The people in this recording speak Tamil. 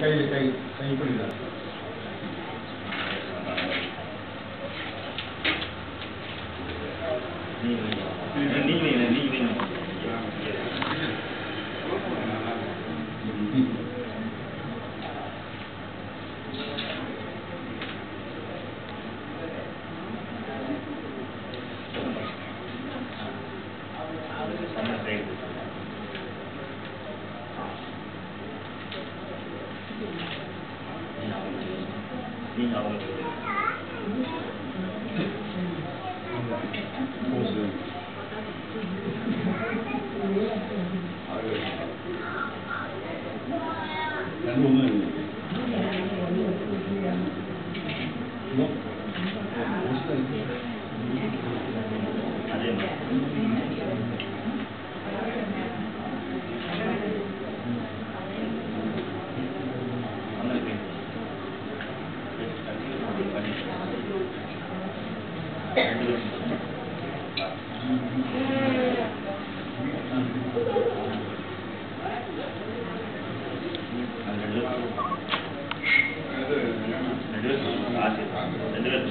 கையில் கை கைப்பிடிதான். நீங்க நீங்க கை கை பிடிக்கலாம் போஸ் ரெண்டு ஒன்று ரெண்டு பேர் ரெண்டு பேர் ரெண்டு பேர்